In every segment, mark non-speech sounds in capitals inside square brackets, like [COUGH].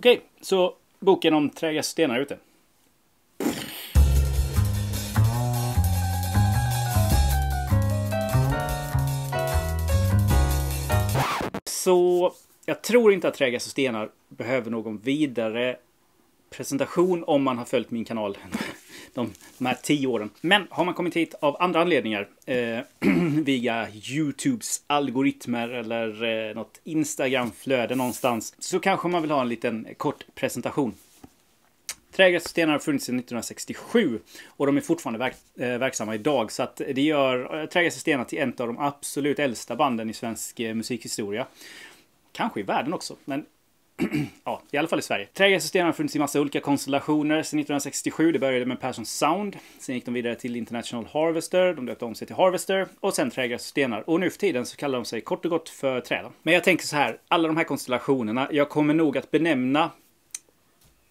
Okej, så boken om träga stenar är ute. Så jag tror inte att Trägas och stenar behöver någon vidare presentation om man har följt min kanal de, de här tio åren. Men har man kommit hit av andra anledningar, eh, [CLEARS THROAT] via YouTubes algoritmer eller eh, något Instagram-flöde någonstans, så kanske man vill ha en liten kort presentation. Trägrässtenar har funnits sedan 1967 och de är fortfarande verk, eh, verksamma idag. Så att det gör eh, till en av de absolut äldsta banden i svensk eh, musikhistoria. Kanske i världen också, men [CLEARS THROAT] ja, i alla fall i Sverige. Trädgårdsstenar har funnits i massa olika konstellationer sedan 1967. Det började med Persson Sound. Sen gick de vidare till International Harvester. De döpte om sig till Harvester. Och sen Trädgårdsstenar. Och nu för tiden så kallar de sig kort och gott för Träden. Men jag tänker så här, alla de här konstellationerna. Jag kommer nog att benämna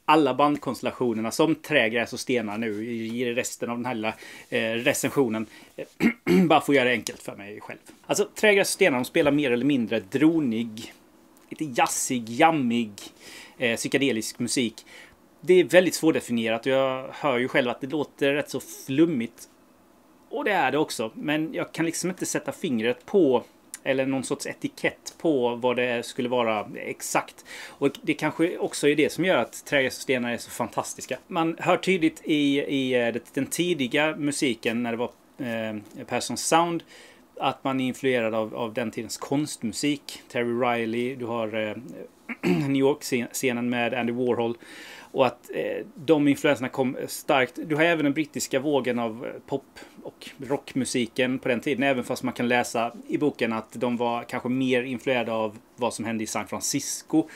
alla bandkonstellationerna som trägräs och stenar nu i resten av den här lilla eh, recensionen. [CLEARS THROAT] Bara för att göra det enkelt för mig själv. Alltså trägräs och stenar de spelar mer eller mindre dronig, lite jazzig, jammig, eh, psykedelisk musik. Det är väldigt svårdefinierat och jag hör ju själv att det låter rätt så flummigt. Och det är det också, men jag kan liksom inte sätta fingret på eller någon sorts etikett på vad det skulle vara exakt. Och det kanske också är det som gör att trädgårdsstenar är så fantastiska. Man hör tydligt i, i eh, den tidiga musiken när det var eh, Persson Sound att man är influerad av, av den tidens konstmusik. Terry Riley, du har eh, [CLEARS THROAT] New York-scenen med Andy Warhol. Och att eh, de influenserna kom starkt. Du har även den brittiska vågen av eh, pop och rockmusiken på den tiden. Även fast man kan läsa i boken att de var kanske mer influerade av vad som hände i San Francisco.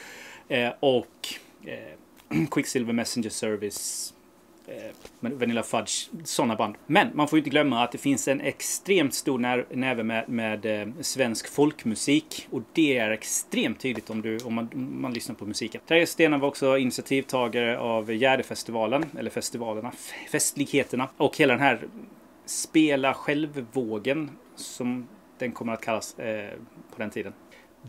Eh, och eh, [CLEARS THROAT] Quicksilver Messenger Service. Eh, men Vanilla Fudge, sådana band. Men man får inte glömma att det finns en extremt stor näve med, med eh, svensk folkmusik. Och det är extremt tydligt om, du, om man, om man lyssnar på musiken. Trädgårdsstenen var också initiativtagare av Gärdefestivalen, eller festivalerna, festligheterna. Och hela den här spela själv-vågen som den kommer att kallas eh, på den tiden.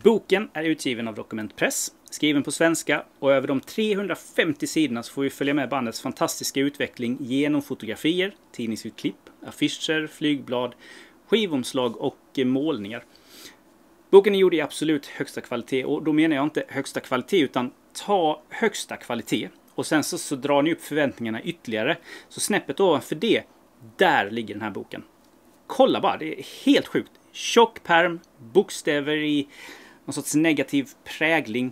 Boken är utgiven av Dokument Press, skriven på svenska och över de 350 sidorna så får vi följa med bandets fantastiska utveckling genom fotografier, tidningsutklipp, affischer, flygblad, skivomslag och eh, målningar. Boken är gjord i absolut högsta kvalitet och då menar jag inte högsta kvalitet utan ta högsta kvalitet och sen så, så drar ni upp förväntningarna ytterligare. Så snäppet ovanför det, där ligger den här boken. Kolla bara, det är helt sjukt. Tjock perm, bokstäver i någon sorts negativ prägling.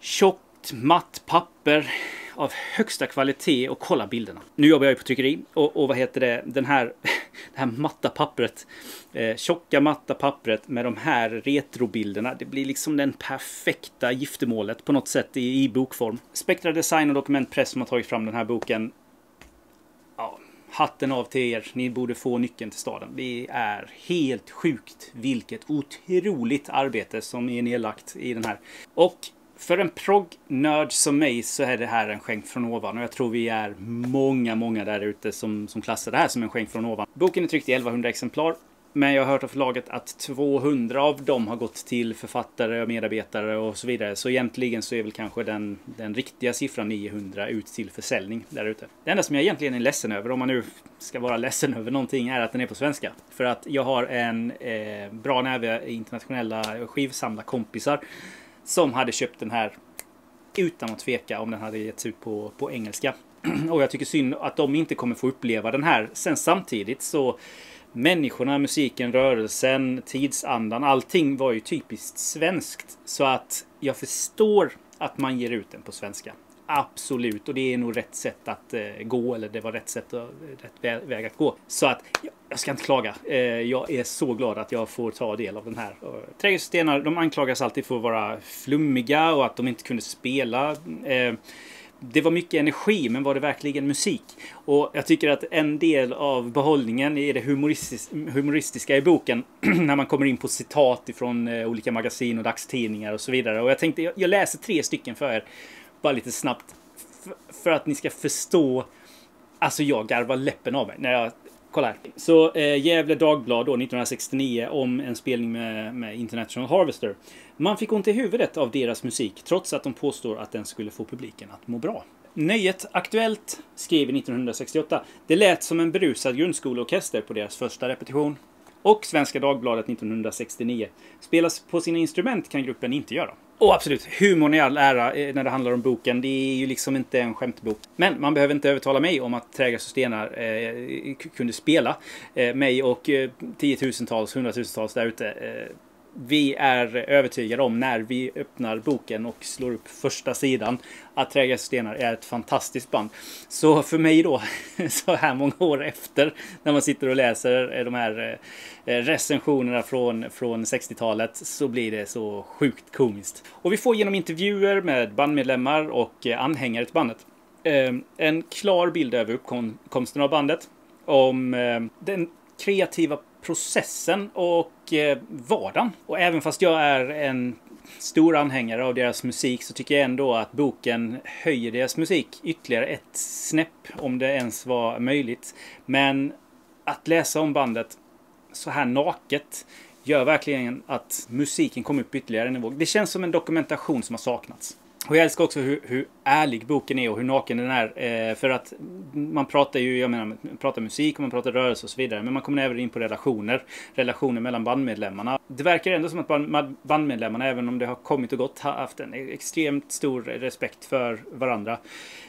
Tjockt matt papper av högsta kvalitet och kolla bilderna. Nu jobbar jag ju på tryckeri och, och vad heter det, den här, [LAUGHS] det här matta pappret, eh, tjocka matta pappret med de här retrobilderna. Det blir liksom den perfekta giftermålet på något sätt i, i bokform. Spektra Design och Dokumentpress som har tagit fram den här boken hatten av till er. Ni borde få nyckeln till staden. Det är helt sjukt vilket otroligt arbete som är nedlagt i den här. Och för en proggnörd som mig så är det här en skänk från ovan och jag tror vi är många, många där ute som, som klassar det här som en skänk från ovan. Boken är tryckt i 1100 exemplar men jag har hört av förlaget att 200 av dem har gått till författare och medarbetare och så vidare. Så egentligen så är väl kanske den, den riktiga siffran 900 ut till försäljning där ute. Det enda som jag egentligen är ledsen över, om man nu ska vara ledsen över någonting, är att den är på svenska. För att jag har en eh, bra näve internationella skivsamlarkompisar som hade köpt den här utan att tveka om den hade getts ut på, på engelska. [CLEARS THROAT] Och jag tycker synd att de inte kommer få uppleva den här. Sen samtidigt så människorna, musiken, rörelsen, tidsandan, allting var ju typiskt svenskt. Så att jag förstår att man ger ut den på svenska. Absolut, och det är nog rätt sätt att eh, gå, eller det var rätt sätt och eh, rätt väg att gå. Så att jag ska inte klaga. Eh, jag är så glad att jag får ta del av den här. Trädgårdsstenar, de anklagas alltid för att vara flummiga och att de inte kunde spela. Eh, det var mycket energi, men var det verkligen musik? Och jag tycker att en del av behållningen i det humoristis humoristiska i boken, [CLEARS THROAT] när man kommer in på citat ifrån eh, olika magasin och dagstidningar och så vidare. Och jag tänkte, jag, jag läser tre stycken för er, bara lite snabbt, för att ni ska förstå. Alltså jag garvar läppen av mig när jag kolla här. Så eh, Gävle Dagblad då 1969 om en spelning med, med International Harvester. Man fick ont i huvudet av deras musik trots att de påstår att den skulle få publiken att må bra. Nöjet Aktuellt skriver 1968. Det lät som en berusad grundskoleorkester på deras första repetition. Och Svenska Dagbladet 1969. Spelas på sina instrument kan gruppen inte göra. Och absolut, humorn i all ära eh, när det handlar om boken. Det är ju liksom inte en skämtbok. Men man behöver inte övertala mig om att Trägras och Stenar eh, kunde spela. Eh, mig och eh, tiotusentals, hundratusentals där ute. Eh, vi är övertygade om när vi öppnar boken och slår upp första sidan att Träga Stenar är ett fantastiskt band. Så för mig då, [LAUGHS] så här många år efter, när man sitter och läser eh, de här eh, eh, recensionerna från, från 60-talet, så blir det så sjukt komiskt. Och vi får genom intervjuer med bandmedlemmar och anhängare till bandet en klar bild över uppkomsten av bandet. Om den kreativa processen och eh, vardagen. Och även fast jag är en stor anhängare av deras musik så tycker jag ändå att boken höjer deras musik ytterligare ett snäpp om det ens var möjligt. Men att läsa om bandet så här naket gör verkligen att musiken kommer upp ytterligare en nivå. Det känns som en dokumentation som har saknats. Och jag älskar också hur, hur ärlig boken är och hur naken den är. Eh, för att man pratar ju, jag menar, man pratar musik och man pratar rörelse och så vidare. Men man kommer även in på relationer. Relationer mellan bandmedlemmarna. Det verkar ändå som att bandmedlemmarna, även om det har kommit och gått, har haft en extremt stor respekt för varandra.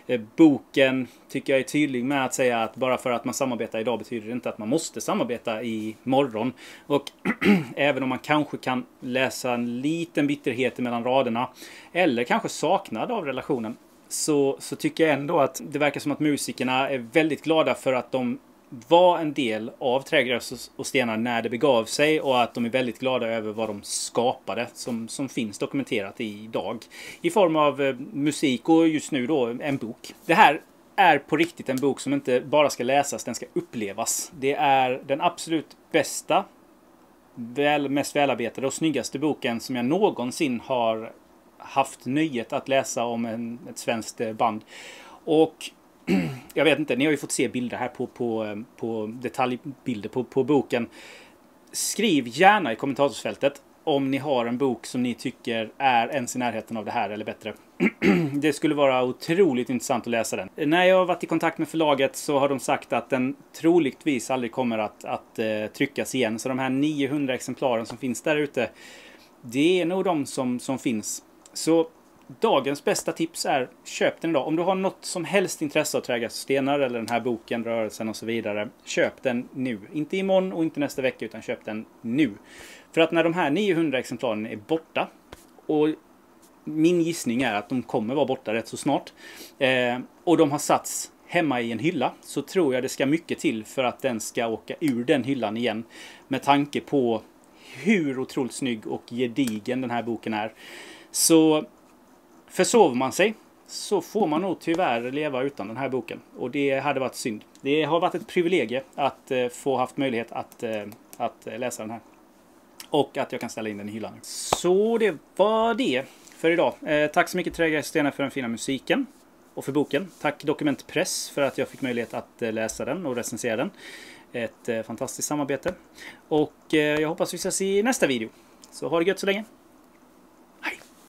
Eh, boken tycker jag är tydlig med att säga att bara för att man samarbetar idag betyder det inte att man måste samarbeta i morgon. Och [CLEARS THROAT] även om man kanske kan läsa en liten bitterhet mellan raderna eller kanske saknad av relationen så, så tycker jag ändå att det verkar som att musikerna är väldigt glada för att de var en del av Trägräs och stenar när det begav sig och att de är väldigt glada över vad de skapade som, som finns dokumenterat idag. I form av eh, musik och just nu då en bok. Det här är på riktigt en bok som inte bara ska läsas, den ska upplevas. Det är den absolut bästa, väl, mest välarbetade och snyggaste boken som jag någonsin har haft nöjet att läsa om en, ett svenskt band. Och [CLEARS THROAT] jag vet inte, ni har ju fått se bilder här på, på, på detaljbilder på, på boken. Skriv gärna i kommentarsfältet om ni har en bok som ni tycker är ens i närheten av det här eller bättre. [CLEARS THROAT] det skulle vara otroligt intressant att läsa den. När jag har varit i kontakt med förlaget så har de sagt att den troligtvis aldrig kommer att, att uh, tryckas igen. Så de här 900 exemplaren som finns där ute, det är nog de som, som finns. Så dagens bästa tips är köp den idag. Om du har något som helst intresse av trädgårdsstenar eller den här boken, rörelsen och så vidare. Köp den nu. Inte imorgon och inte nästa vecka utan köp den nu. För att när de här 900 exemplaren är borta och min gissning är att de kommer vara borta rätt så snart. Eh, och de har satts hemma i en hylla så tror jag det ska mycket till för att den ska åka ur den hyllan igen. Med tanke på hur otroligt snygg och gedigen den här boken är. Så försover man sig så får man nog tyvärr leva utan den här boken. Och det hade varit synd. Det har varit ett privilegium att eh, få haft möjlighet att, eh, att eh, läsa den här. Och att jag kan ställa in den i hyllan. Så det var det för idag. Tack så mycket Trägare Stenar för den fina musiken. Och för boken. Tack Dokument Press för att jag fick möjlighet att läsa den och recensera den. Ett fantastiskt samarbete. Och jag hoppas vi ses i nästa video. Så ha det gött så länge.